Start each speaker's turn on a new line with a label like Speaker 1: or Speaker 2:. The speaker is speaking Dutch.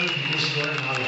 Speaker 1: di cultura per di